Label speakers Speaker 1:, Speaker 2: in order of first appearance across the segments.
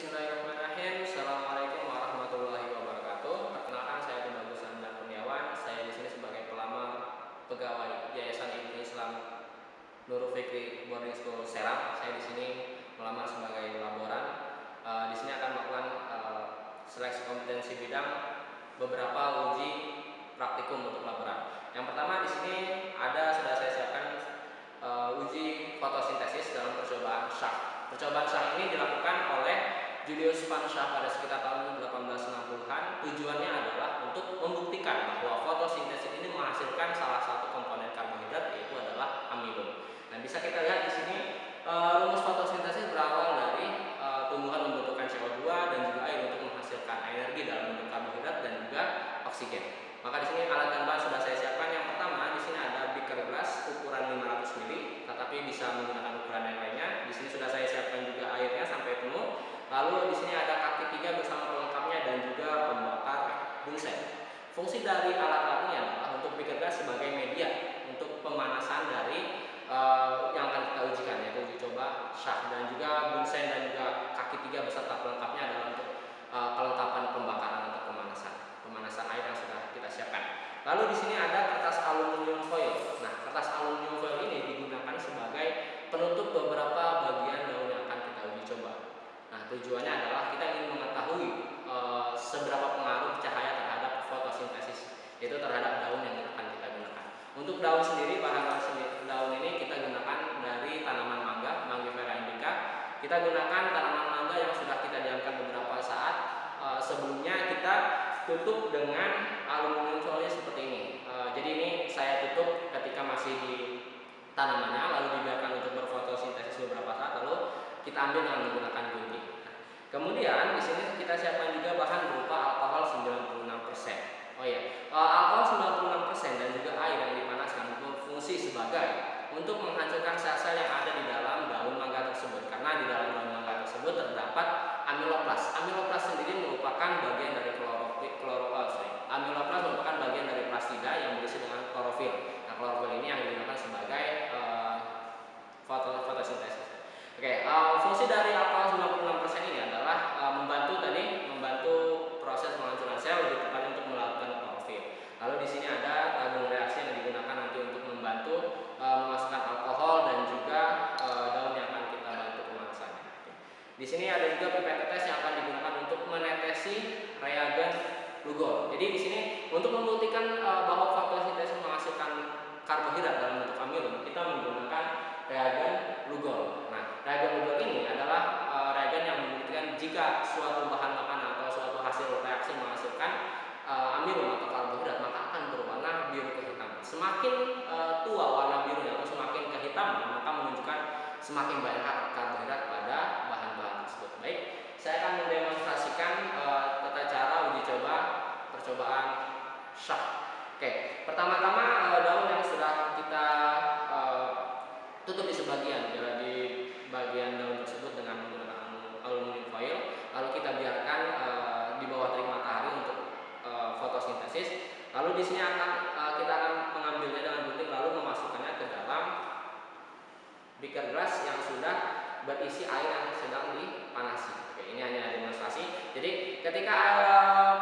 Speaker 1: Bismillahirrahmanirrahim. Assalamualaikum warahmatullahi wabarakatuh. Perkenalkan saya Tubagus Anda Kurniawan. Saya di sini sebagai pelamar pegawai Yayasan Ibnu Islam Nurul Fikri Boarding School Serang. Saya di sini melamar sebagai laboran. Eh, di sini akan melakukan eh, seleksi kompetensi bidang beberapa uji praktikum untuk laboran. Yang pertama di sini ada sudah saya siapkan eh, uji fotosintesis dalam percobaan SHAK. Percobaan SHAK ini dilakukan oleh Julius Pansyah pada sekitar tahun 1860-an. Tujuannya adalah untuk membuktikan bahwa fotosintesis ini menghasilkan salah satu komponen karbohidrat yaitu adalah amilum. Nah, bisa kita lihat di sini eh, rumus fotosintesis berawal dari eh, tumbuhan membutuhkan CO2 dan juga air untuk menghasilkan energi dalam bentuk karbohidrat dan juga oksigen. Maka di sini alat dan bahan sudah saya siapkan. Yang pertama di sini ada beaker glass ukuran 500 ml, tetapi bisa menggunakan ukuran yang lainnya. Di sini sudah saya siapkan juga airnya sampai penuh. Lalu di sini ada kaki tiga bersama pelengkapnya dan juga pembakar bunsen. Fungsi dari alat-alat ini adalah untuk beaker glass sebagai media untuk pemanasan dari eh, yang akan kita ujikan yaitu uji coba syak dan juga bunsen dan juga kaki tiga beserta pelengkapnya adalah untuk eh, kelengkapan pembakaran atau pemanasan pemanasan air yang sudah kita siapkan. Lalu di sini ada kertas aluminium foil. Nah, kertas aluminium foil ini digunakan sebagai penutup beberapa bagian daun yang akan kita uji coba. Nah, tujuannya adalah kita ingin mengetahui e, seberapa pengaruh cahaya terhadap fotosintesis, yaitu terhadap daun yang akan kita gunakan. Untuk daun sendiri, sendiri, daun ini kita gunakan dari tanaman mangga, Mangifera indica. Kita gunakan tanaman mangga yang sudah kita diamkan beberapa saat. E, sebelumnya kita tutup dengan aluminium foilnya seperti ini. E, jadi ini saya tutup ketika masih di tanamannya, lalu dibiarkan untuk berfotosintesis beberapa saat, lalu kita ambil dengan menggunakan kemudian di sini kita siapkan juga bahan berupa alkohol 96%. Oh e, alkohol 96% dan juga air yang dipanaskan berfungsi sebagai untuk menghancurkan sel-sel yang ada di dalam daun mangga tersebut. Karena di dalam daun mangga tersebut terdapat amiloplas. Amiloplas sendiri merupakan bagian dari klorofil. Kloro, sorry. Amiloplas merupakan bagian dari plastida yang berisi dengan klorofil. Nah, klorofil ini yang digunakan sebagai uh, foto fotosintesis. Oke, uh, fungsi dari alkohol 96% ini adalah uh, membantu tadi membantu proses penghancuran sel lebih tepatnya untuk melakukan klorofil. Lalu di sini ada tabung reaksi yang digunakan nanti untuk membantu uh, memasukkan alkohol dan juga uh, daun yang akan kita bantu pemanasannya. Di sini ada juga pipet tetes yang akan digunakan untuk menetesi reagen Lugol. Jadi di sini untuk membuktikan uh, bahwa fotosintesis menghasilkan karbohidrat dalam bentuk amilum, kita menggunakan reagen Lugol. Nah, reagen Lugol ini adalah uh, reagen yang membuktikan jika suatu bahan makanan atau suatu hasil reaksi menghasilkan uh, amilum atau karbohidrat maka akan berwarna biru kehitaman. Semakin uh, tua warna birunya atau semakin kehitaman maka menunjukkan semakin banyak karbohidrat pada bahan-bahan tersebut. Baik, saya akan mendemonstrasikan uh, tata cara uji coba percobaan syah. Oke, pertama-tama uh, daun yang sudah kita uh, tutup di sebagian, ya, di bagian daun tersebut dengan menggunakan aluminium foil, lalu kita biarkan uh, di bawah terik matahari untuk uh, fotosintesis. Lalu di sini akan uh, kita akan mengambilnya dengan gunting lalu memasukkannya ke dalam beaker glass yang sudah berisi air yang sedang dipanasi. Oke, ini hanya demonstrasi. Jadi ketika uh,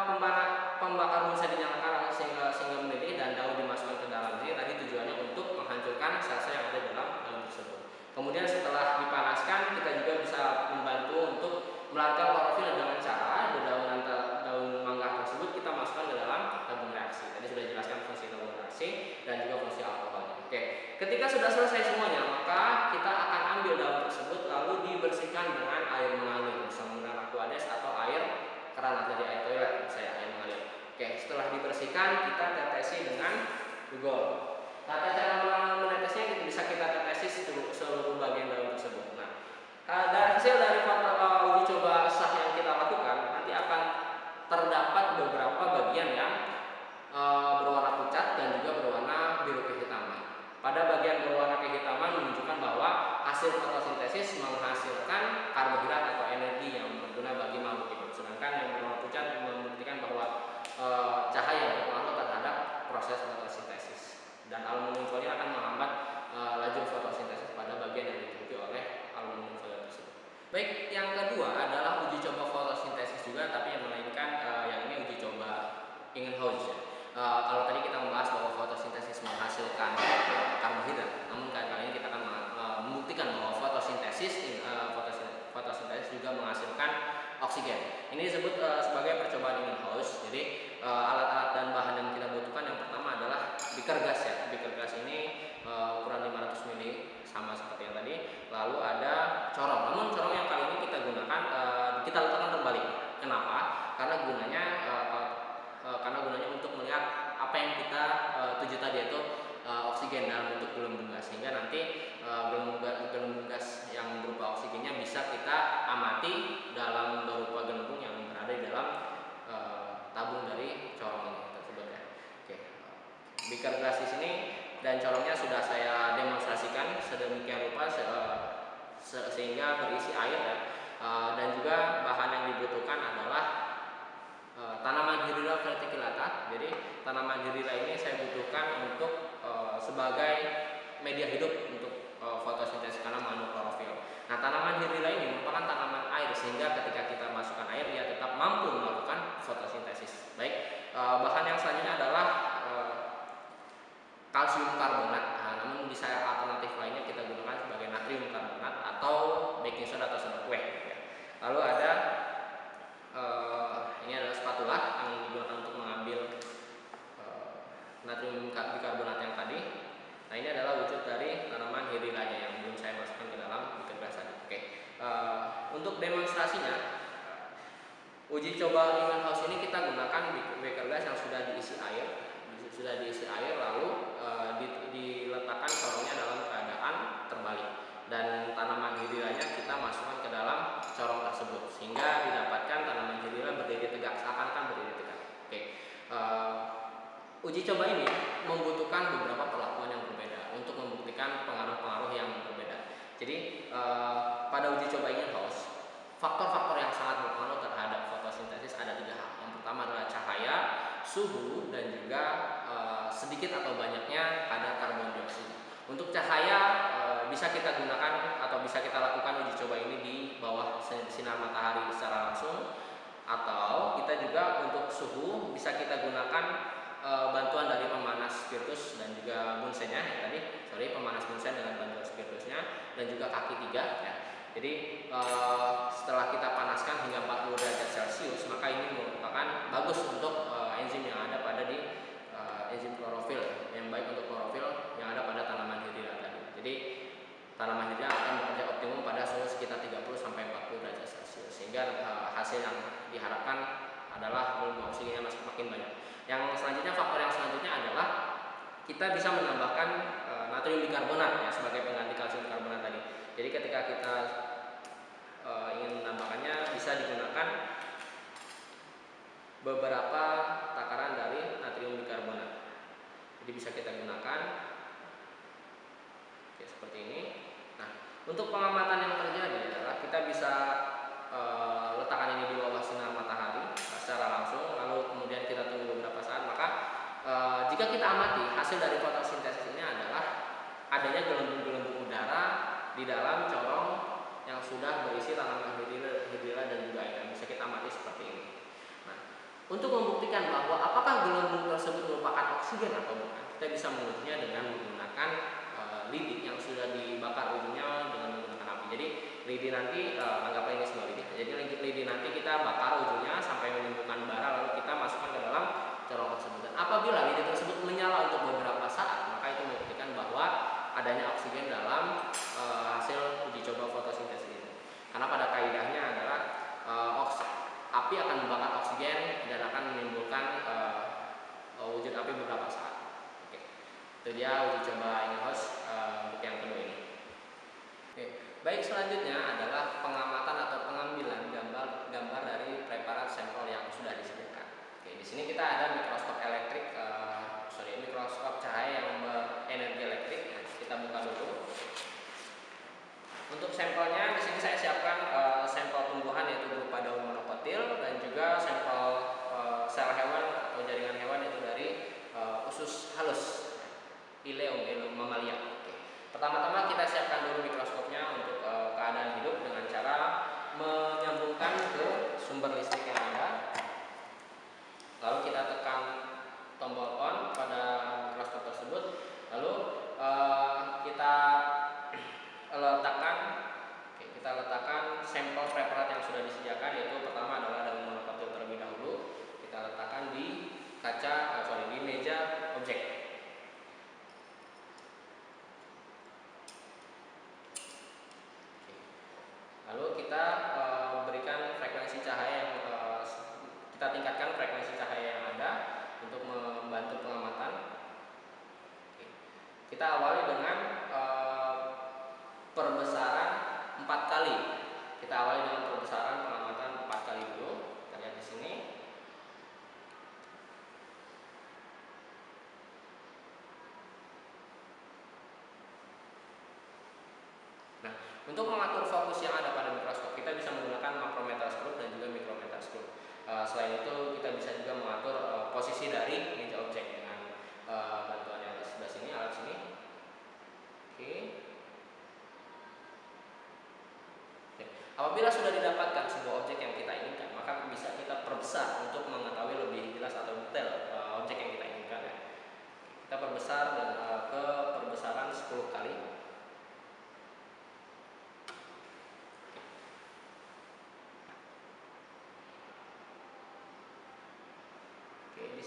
Speaker 1: pembakar bunsa dinyalakan sehingga sehingga mendidih dan daun dimasukkan ke dalam ini tadi tujuannya untuk menghancurkan sel-sel yang ada dalam daun tersebut. Kemudian setelah dipanaskan kita juga bisa membantu untuk melakukan klorofil dengan cara di daun daun mangga tersebut kita masukkan ke dalam tabung reaksi. Tadi sudah dijelaskan fungsi tabung reaksi dan juga fungsi alkoholnya. Oke, ketika sudah selesai semuanya maka kita akan ambil daun tersebut lalu dibersihkan dengan air mengalir bisa menggunakan aquades atau air keran atau di air toilet saya air mengalir. Oke, setelah dibersihkan kita tetesi dengan gugol. Tata cara menetesnya bisa kita tetesi seluruh bagian daun tersebut. Nah, dari hasil dari foto uh, uji coba sah yang kita lakukan nanti akan terdapat beberapa bagian yang uh, berwarna pucat dan juga berwarna biru kehitaman. Pada bagian berwarna kehitaman menunjukkan bahwa hasil fotosintesis menghasilkan karbohidrat atau energi yang berguna bagi makhluk hidup. Sedangkan yang berwarna pucat membuktikan bahwa e, cahaya berpengaruh terhadap proses fotosintesis. Dan aluminium foil akan menghambat e, laju fotosintesis pada bagian yang ditutupi oleh aluminium foil tersebut. Baik, ini disebut uh, sebagai percobaan in house. Jadi uh, alat-alat dan bahan yang kita butuhkan yang pertama adalah beaker gas ya. Beaker gas ini uh, ukuran 500 ml sama seperti yang tadi. Lalu ada corong. Namun corong yang kali ini kita gunakan uh, kita letakkan terbalik. Kenapa? Karena gunanya uh, uh, karena gunanya untuk melihat apa yang kita uh, tuju tadi itu uh, oksigen dalam bentuk gelembung gas sehingga nanti uh, gelembung, gelembung gas yang berupa oksigennya bisa kita amati dalam berupa gelembung yang berada di dalam uh, tabung dari corong ini tersebut ya. Oke. Beaker gas di sini dan corongnya sudah saya demonstrasikan sedemikian rupa se se sehingga berisi air ya. Uh, dan juga bahan yang dibutuhkan adalah uh, tanaman Hirula verticillata. Jadi tanaman Hirula ini saya butuhkan untuk uh, sebagai media hidup untuk uh, fotosintesis karena mengandung klorofil. Nah, tanaman Hirula ini merupakan tanaman air sehingga ketika kita masukkan air dia tetap mampu melakukan fotosintesis. Baik, uh, bahan yang selanjutnya adalah kalsium karbonat. Nah, namun bisa alternatif lainnya kita gunakan sebagai natrium karbonat atau baking soda atau soda kue. Lalu ada uh, ini adalah spatula yang digunakan untuk mengambil uh, natrium bikarbonat yang tadi. Nah ini adalah wujud dari tanaman hirilanya yang belum saya masukkan ke dalam bikerbasa. Oke, uh, untuk demonstrasinya uji coba Iman House ini kita gunakan beker gas yang sudah diisi air, sudah diisi air lalu uh, diletakkan corongnya dalam keadaan terbalik dan tanaman hirilanya kita masukkan ke dalam corong tersebut sehingga didapatkan tanaman jirila berdiri tegak seakan-akan berdiri tegak. Oke, uh, uji coba ini membutuhkan beberapa perlakuan yang berbeda untuk membuktikan pengaruh-pengaruh yang berbeda. Jadi uh, pada uji coba ini faktor-faktor yang sangat berpengaruh terhadap fotosintesis ada tiga hal. Yang pertama adalah cahaya, suhu, dan juga sedikit atau banyaknya kadar karbon dioksida. Untuk cahaya bisa kita gunakan atau bisa kita lakukan uji coba ini di bawah sinar matahari secara langsung. Atau kita juga untuk suhu bisa kita gunakan e, bantuan dari pemanas spiritus dan juga bunsennya ya tadi. Sorry pemanas bunsen dengan bantuan spiritusnya dan juga kaki tiga ya. Jadi e, setelah kita panaskan hingga 40 derajat celcius maka ini merupakan bagus untuk e, enzim yang ada pada di enzim klorofil yang baik untuk klorofil yang ada pada tanaman hidup tadi jadi tanaman hijau akan bekerja optimum pada suhu sekitar 30 sampai 40 derajat Celcius sehingga uh, hasil yang diharapkan adalah volume oksigennya masih makin banyak. Yang selanjutnya faktor yang selanjutnya adalah kita bisa menambahkan uh, natrium bikarbonat ya sebagai pengganti kalsium karbonat tadi. Jadi ketika kita uh, ingin menambahkannya bisa digunakan beberapa takaran dari natrium bikarbonat. Jadi bisa kita gunakan Oke, seperti ini. Untuk pengamatan yang terjadi adalah kita bisa e, letakkan ini di bawah sinar matahari secara langsung, lalu kemudian kita tunggu beberapa saat. Maka e, jika kita amati hasil dari fotosintesis ini adalah adanya gelembung-gelembung udara di dalam corong yang sudah berisi tanaman hidrila dan juga air. Bisa kita amati seperti ini. Untuk membuktikan bahwa apakah gelembung tersebut merupakan oksigen atau bukan, kita bisa mengujinya dengan menggunakan e, lidi yang sudah dibakar ujungnya jadi lidi nanti uh, anggaplah ini sebuah lidi. Jadi lidi nanti kita bakar ujungnya sampai menimbulkan bara lalu kita masukkan ke dalam corong tersebut. Dan apabila lidi tersebut menyala untuk beberapa saat, maka itu membuktikan bahwa adanya oksigen dalam uh, hasil uji coba fotosintesis ini. Karena pada kaidahnya adalah uh, oks api akan membakar oksigen dan akan menimbulkan uh, wujud api beberapa saat. Oke. Itu dia uji coba ini host uh, yang kedua ini. Oke. Baik selanjutnya adalah pengamatan atau pengambilan gambar gambar dari preparat sampel yang sudah disediakan. Oke, di sini kita ada mikroskop elektrik, uh, sorry mikroskop cahaya yang berenergi elektrik. Kita buka dulu. Untuk sampelnya di sini saya siapkan uh, sampel tumbuhan yaitu berupa daun monokotil dan juga sampel uh, sel hewan atau jaringan hewan yaitu dari uh, usus halus ileum, mamalia. Pertama-tama kita siapkan dulu mikroskopnya untuk e, keadaan hidup dengan cara menyambungkan ke sumber listrik yang ada. Lalu kita tekan tombol on pada mikroskop tersebut. Lalu e, kita letakkan oke, kita letakkan sampel preparat yang sudah disediakan yaitu pertama adalah daun kita tingkatkan frekuensi cahaya yang ada untuk membantu pengamatan. Kita awali dengan uh, perbesaran empat kali. Kita awali dengan perbesaran pengamatan empat kali dulu. Kita lihat di sini. Nah, untuk mengatur fokus yang ada pada mikroskop, kita bisa menggunakan makrometer skrup dan juga mikrometer skrup. Uh, selain itu, kita bisa juga mengatur uh, posisi dari meja objek dengan uh, bantuan yang sebelah sini, alat sini. Oke. Apabila sudah didapatkan sebuah objek yang kita inginkan, maka bisa kita perbesar untuk mengetahui lebih jelas atau detail objek yang kita inginkan. Kita perbesar dan ke perbesaran 10 kali.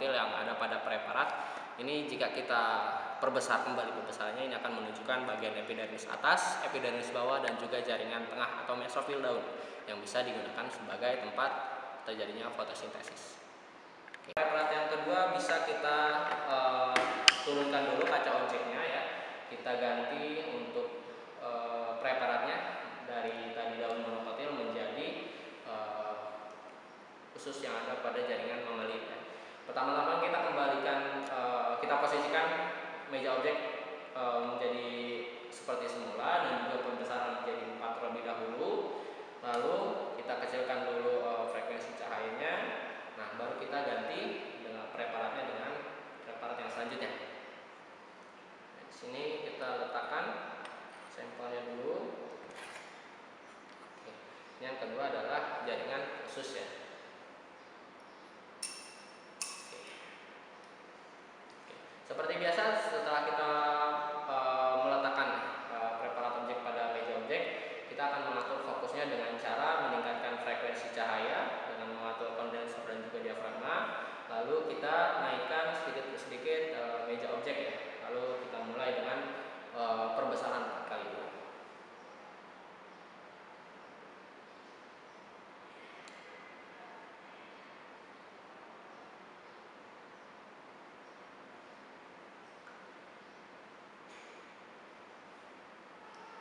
Speaker 1: monokotil yang ada pada preparat. Ini jika kita perbesar kembali pembesarannya ini akan menunjukkan bagian epidermis atas, epidermis bawah dan juga jaringan tengah atau mesofil daun yang bisa digunakan sebagai tempat terjadinya fotosintesis. Oke. Preparat yang kedua bisa kita e, turunkan dulu kaca objeknya ya. Kita ganti untuk e, preparatnya dari tadi daun monokotil khusus yang ada pada jaringan mamalia. Pertama-tama kita kembalikan, uh, kita posisikan meja objek uh, menjadi seperti semula dan juga pembesaran menjadi 4 terlebih dahulu. Lalu kita kecilkan dulu uh, frekuensi cahayanya. Nah, baru kita ganti dengan preparatnya dengan preparat yang selanjutnya. Nah, di sini kita letakkan sampelnya dulu. Yang kedua adalah jaringan khusus ya. Seperti biasa setelah kita e, meletakkan e, preparat objek pada meja objek, kita akan mengatur fokusnya dengan cara meningkatkan frekuensi cahaya dengan mengatur kondensor dan juga diafragma. Lalu kita naikkan sedikit sedikit e, meja objek ya. Lalu kita mulai dengan e, perbesaran kali ini.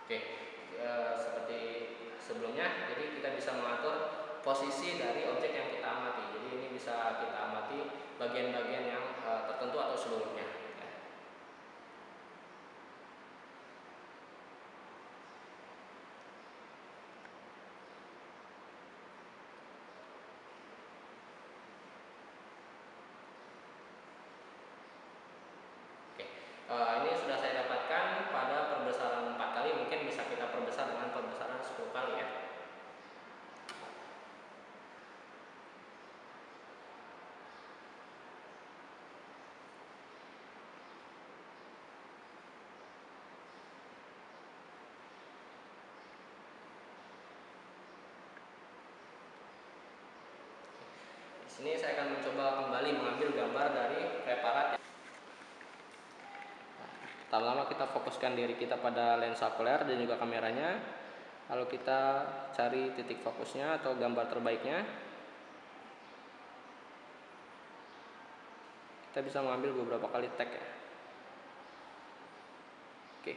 Speaker 1: Oke, e, seperti sebelumnya, jadi kita bisa mengatur posisi dari objek yang kita amati. Jadi ini bisa kita amati bagian-bagian yang e, tertentu atau seluruhnya. Oke, e, ini sudah saya dapatkan pada perbesaran 4 kali mungkin bisa kita perbesar dengan perbesaran 10 kali ya Di sini saya akan mencoba kembali mengambil gambar dari preparat Pertama-tama kita fokuskan diri kita pada lensa flare dan juga kameranya. Lalu kita cari titik fokusnya atau gambar terbaiknya. Kita bisa mengambil beberapa kali tag ya. Oke,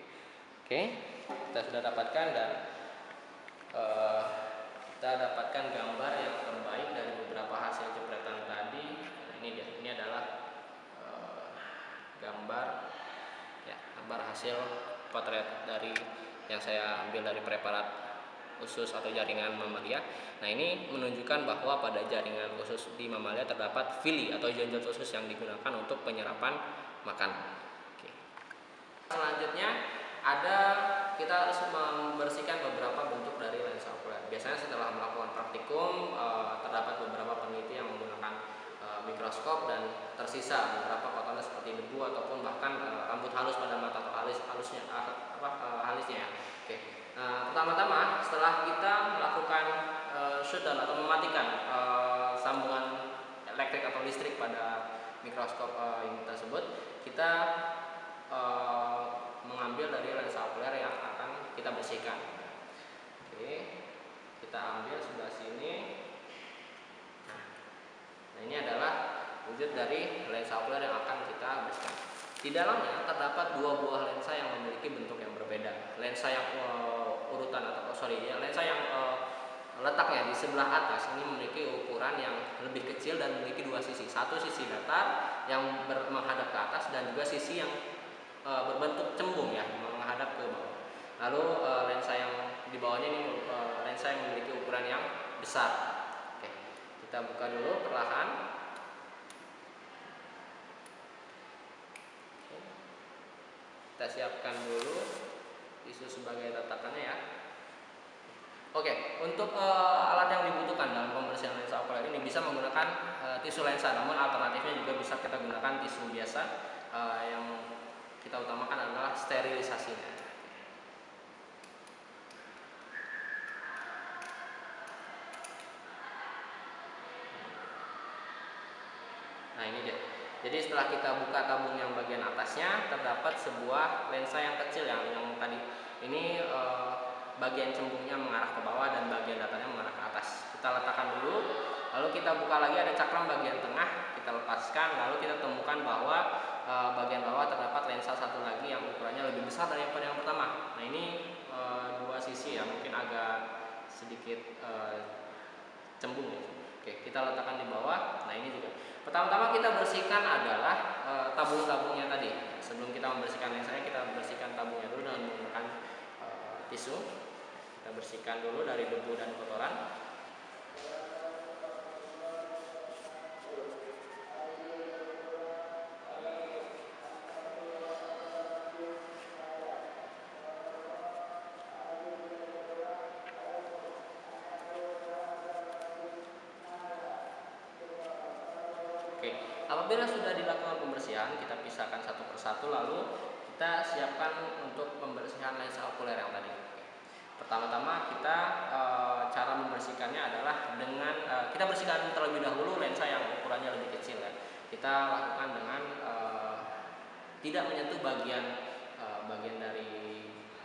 Speaker 1: oke, kita sudah dapatkan dan uh, kita dapatkan gambar yang terbaik dari beberapa hasil jepretan tadi. Ini dia, ini adalah uh, gambar gambar hasil potret dari yang saya ambil dari preparat usus atau jaringan mamalia. Nah ini menunjukkan bahwa pada jaringan usus di mamalia terdapat fili atau ion usus yang digunakan untuk penyerapan makanan. Oke. Selanjutnya ada kita harus membersihkan beberapa bentuk dari lensa okuler. Biasanya setelah melakukan praktikum eh, eh, mikroskop tersisa beberapa kotoran seperti debu ataupun bahkan uh, rambut halus pada mata atau halus halusnya uh, apa uh, halisnya ya. Oke. Nah, pertama-tama setelah kita melakukan uh, shutdown atau mematikan uh, sambungan elektrik atau listrik pada mikroskop ini tersebut, kita uh, mengambil dari lensa okuler yang akan kita bersihkan. Oke, kita ambil sebelah sini. Nah, ini adalah wujud dari lensa okuler yang akan kita bersihkan. Di dalamnya terdapat dua buah lensa yang memiliki bentuk yang berbeda. Lensa yang uh, urutan atau oh, sorry, ya, lensa yang uh, letaknya di sebelah atas ini memiliki ukuran yang lebih kecil dan memiliki dua sisi. Satu sisi datar yang menghadap ke atas dan juga sisi yang uh, berbentuk cembung ya menghadap ke bawah. Lalu uh, lensa yang di bawahnya ini uh, lensa yang memiliki ukuran yang besar. Oke, kita buka dulu perlahan. Kita siapkan dulu tisu sebagai tatakannya ya Oke, untuk uh, alat yang dibutuhkan dalam pembersihan lensa okuler ini bisa menggunakan uh, tisu lensa, namun alternatifnya juga bisa kita gunakan tisu biasa uh, yang kita utamakan adalah sterilisasinya. Nah ini dia. Jadi setelah kita buka tabung yang bagian atasnya terdapat sebuah lensa yang kecil yang yang tadi ini e, bagian cembungnya mengarah ke bawah dan bagian datarnya mengarah ke atas. Kita letakkan dulu, lalu kita buka lagi ada cakram bagian tengah, kita lepaskan, lalu kita temukan bahwa e, bagian bawah terdapat lensa satu lagi yang ukurannya lebih besar daripada yang pertama. Nah ini e, dua sisi ya, mungkin agak sedikit e, cembung ya. Oke, kita letakkan di bawah. Nah ini juga Pertama-tama kita bersihkan adalah e, tabung-tabungnya tadi. Sebelum kita membersihkan lensanya, kita bersihkan tabungnya dulu dengan menggunakan e, tisu. Kita bersihkan dulu dari debu dan kotoran. Pisahkan satu persatu lalu kita siapkan untuk pembersihan lensa okuler yang tadi. Pertama-tama kita e, cara membersihkannya adalah dengan e, kita bersihkan terlebih dahulu lensa yang ukurannya lebih kecil ya. Kita lakukan dengan e, tidak menyentuh bagian e, bagian dari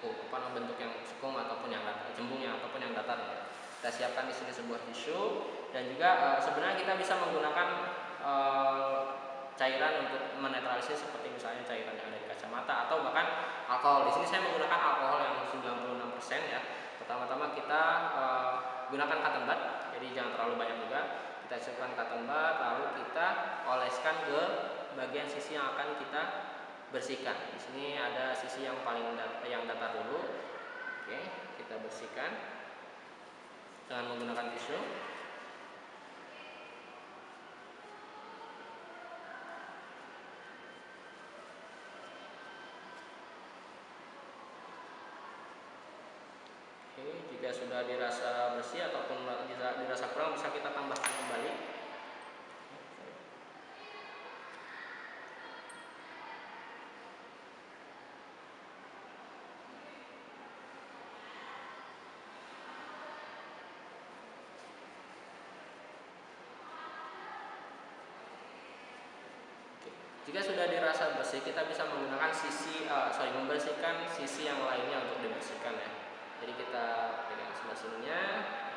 Speaker 1: oh, apa bentuk yang cekung ataupun yang datar, cembung yang ataupun yang datar ya. Kita siapkan di sini sebuah tisu dan juga e, sebenarnya kita bisa menggunakan uh, cairan untuk menetralisir seperti misalnya cairan yang ada di kacamata atau bahkan alkohol. Di sini saya menggunakan alkohol yang 96% ya. Pertama-tama kita uh, gunakan cotton bud, jadi jangan terlalu banyak juga. Kita siapkan cotton bud, lalu kita oleskan ke bagian sisi yang akan kita bersihkan. Di sini ada sisi yang paling dat yang datar dulu. Oke, kita bersihkan dengan menggunakan tisu. jika sudah dirasa bersih ataupun dirasa kurang bisa kita tambahkan kembali. Jika sudah dirasa bersih, kita bisa menggunakan sisi, uh, sorry, membersihkan sisi yang lainnya untuk dibersihkan ya. Jadi kita sininya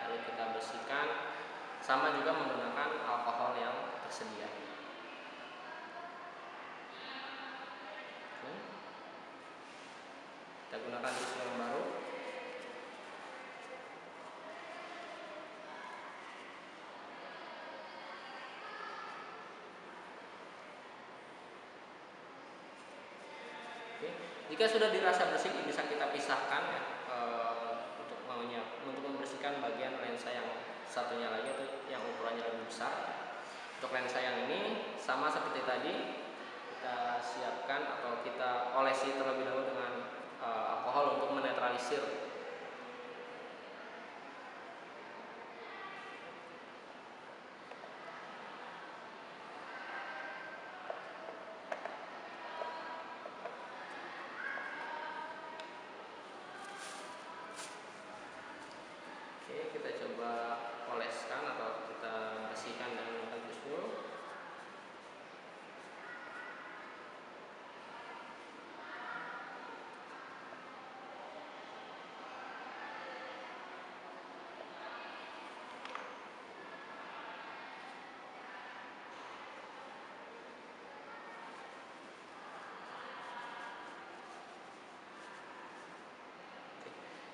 Speaker 1: lalu kita bersihkan sama juga menggunakan alkohol yang tersedia. Kita gunakan tisu yang baru. Jika sudah dirasa bersih bisa kita pisahkan ya membersihkan bagian lensa yang satunya lagi atau yang ukurannya lebih besar. Untuk lensa yang ini sama seperti tadi kita siapkan atau kita olesi terlebih dahulu dengan uh, alkohol untuk menetralisir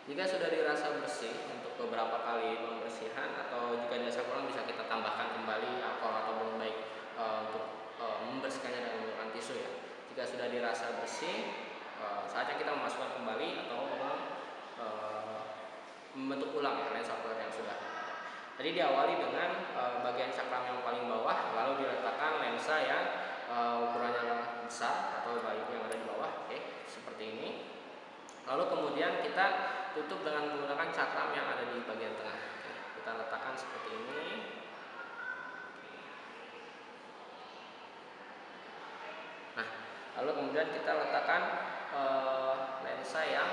Speaker 1: Jika sudah dirasa bersih untuk beberapa kali pembersihan atau jika dirasa kurang bisa kita tambahkan kembali alkohol atau baik e, untuk e, membersihkannya dengan menggunakan tisu ya. Jika sudah dirasa bersih, e, saatnya kita memasukkan kembali atau e, membentuk ulang ya lensa okuler yang sudah. Tadi diawali dengan e, bagian cakram yang paling bawah, lalu diletakkan lensa yang e, ukurannya besar atau baik yang ada di bawah, oke, seperti ini. Lalu kemudian kita tutup dengan menggunakan cakram yang ada di bagian tengah. kita letakkan seperti ini. Nah, lalu kemudian kita letakkan e, lensa yang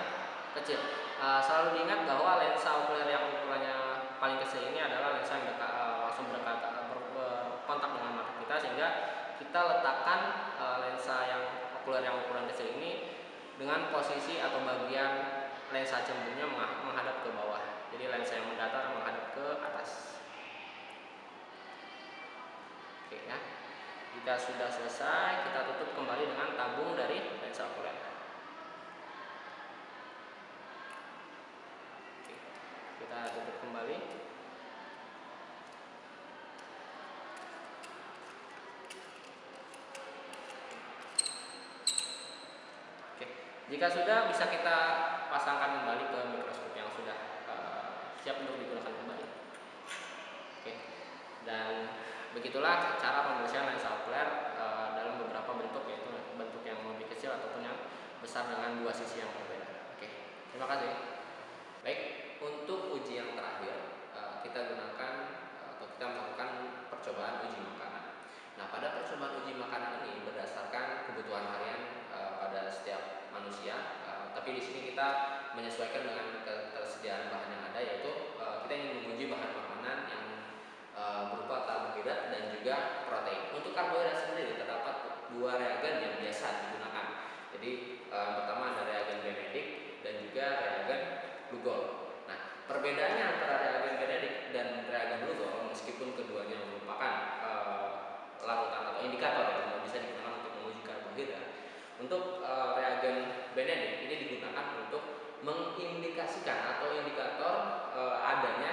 Speaker 1: kecil. E, selalu diingat bahwa lensa okuler yang ukurannya paling kecil ini adalah lensa yang dekat, e, langsung berdekat berkontak dengan mata kita sehingga kita letakkan lensa yang okuler yang ukuran kecil ini dengan posisi atau bagian lensa cembungnya menghadap ke bawah. Jadi lensa yang mendatar menghadap ke atas. Oke ya. Jika sudah selesai, kita tutup kembali dengan tabung dari lensa okuler. Oke. Kita tutup kembali. Jika sudah bisa kita pasangkan kembali ke mikroskop yang sudah uh, siap untuk digunakan kembali. Oke. Dan begitulah cara pembersihan lensa okuler uh, dalam beberapa bentuk yaitu bentuk yang lebih kecil ataupun yang besar dengan dua sisi yang berbeda. Oke. Terima kasih. Baik, untuk uji yang terakhir uh, kita gunakan atau kita melakukan percobaan uji makanan. Nah, pada percobaan uji makanan ini berdasarkan kebutuhan harian uh, pada setiap manusia tapi di sini kita menyesuaikan dengan ketersediaan bahan yang ada yaitu uh, kita ingin menguji bahan makanan yang uh, berupa karbohidrat dan juga protein. Untuk karbohidrat sendiri terdapat dua reagen yang biasa digunakan. Jadi uh, pertama ada reagen Benedict dan juga reagen Lugol. Nah, perbedaannya antara reagen Benedict dan reagen Lugol meskipun keduanya merupakan uh, larutan atau indikator yang bisa digunakan untuk menguji karbohidrat. Untuk uh, reagen Benedict ini digunakan untuk mengindikasikan atau indikator e, adanya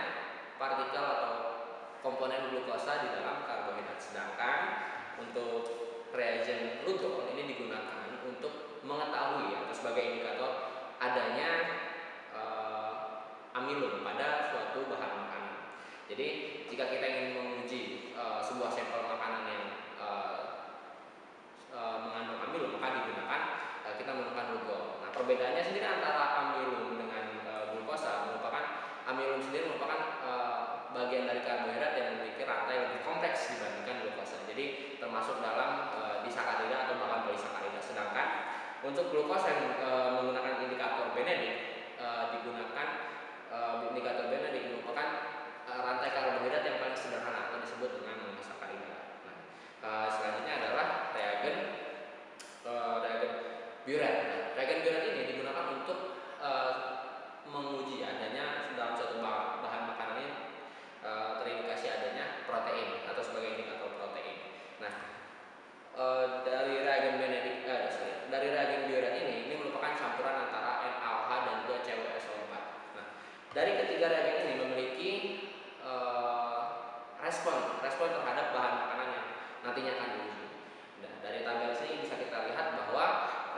Speaker 1: partikel atau komponen glukosa di dalam karbohidrat. Sedangkan untuk reagen Lugol ini digunakan untuk mengetahui atau sebagai indikator adanya e, amilum pada suatu bahan makanan. Jadi jika kita ingin menguji e, sebuah sampel makanan yang e, mengandung amilum maka digunakan kita menggunakan Lugol perbedaannya sendiri antara amilum dengan glukosa amilum sendiri merupakan e, bagian dari karbohidrat yang memiliki rantai lebih kompleks dibandingkan glukosa. Jadi termasuk dalam e, disakarida atau bahkan polisakarida. Sedangkan untuk glukosa yang e, menggunakan indikator Benedict e, digunakan e, indikator Benedict merupakan e, rantai karbohidrat yang paling sederhana atau disebut dengan monosakarida. Nah, e, selanjutnya adalah reagen e, reagen buret. Nah, reagen buret ini digunakan untuk e, menguji adanya dalam suatu bahan makanan ini e, terindikasi adanya protein atau sebagai indikator protein. Nah, e, dari reagen Benedict eh, sorry, dari reagen buret ini ini merupakan campuran antara NaOH dan juga CuSO4. Nah, dari ketiga reagen ini memiliki e, respon respon terhadap bahan makanan yang nantinya akan diuji. Nah, dari tabel sini bisa kita lihat bahwa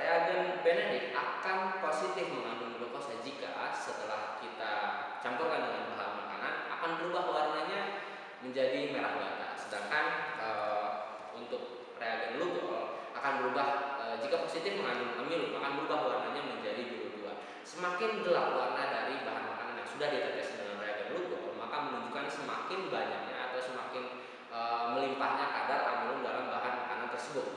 Speaker 1: reagen Benedict akan positif mengandung glukosa jika setelah kita campurkan dengan bahan makanan akan berubah warnanya menjadi merah bata. Sedangkan e, untuk reagen Lugol akan berubah e, jika positif mengandung amil akan berubah warnanya menjadi biru tua. Semakin gelap warna dari bahan makanan yang sudah ditetes dengan reagen Lugol maka menunjukkan semakin banyaknya atau semakin e, melimpahnya kadar amilum dalam bahan makanan tersebut.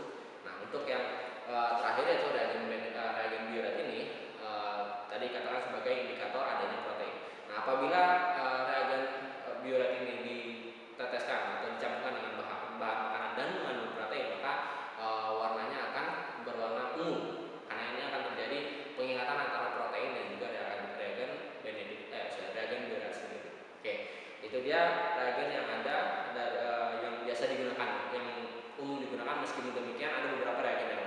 Speaker 1: Nah, untuk yang uh, terakhir yaitu reagen uh, reagen biorat ini uh, tadi katakan sebagai indikator adanya protein. Nah, apabila uh, reagen uh, biorat ini diteteskan atau dicampurkan dengan bahan, bahan makanan dan mengandung protein, maka uh, warnanya akan berwarna ungu. Karena ini akan terjadi pengingatan antara protein dan juga reagen reagen Benedict eh sorry, reagen biorat sendiri. Oke, itu dia reagen yang ada dari, uh, yang biasa digunakan yang umum digunakan meskipun demikian ada beberapa reagen yang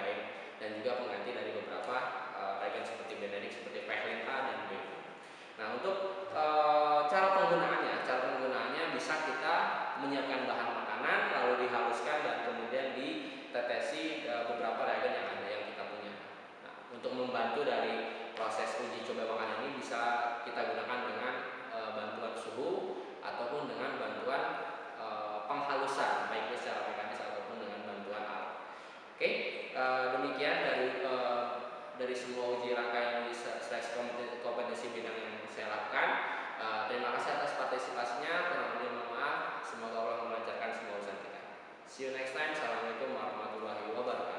Speaker 1: dan juga pengganti dari beberapa uh, reagen seperti Benedict seperti A dan B. Nah, untuk e, cara penggunaannya, cara penggunaannya bisa kita menyiapkan bahan makanan lalu dihaluskan dan kemudian ditetesi e, beberapa reagen yang ada yang kita punya. Nah, untuk membantu dari proses uji coba makanan ini bisa kita gunakan dengan e, bantuan suhu ataupun dengan bantuan e, penghalusan baik secara mekanis ataupun dengan bantuan alat. Oke, e, demikian dari e, dari semua uji rangkaian seleksi kompetensi bidang yang saya lakukan. Uh, terima kasih atas partisipasinya. Lebih mohon maaf. Semoga Allah melancarkan semua urusan kita. See you next time. Assalamualaikum warahmatullahi wabarakatuh.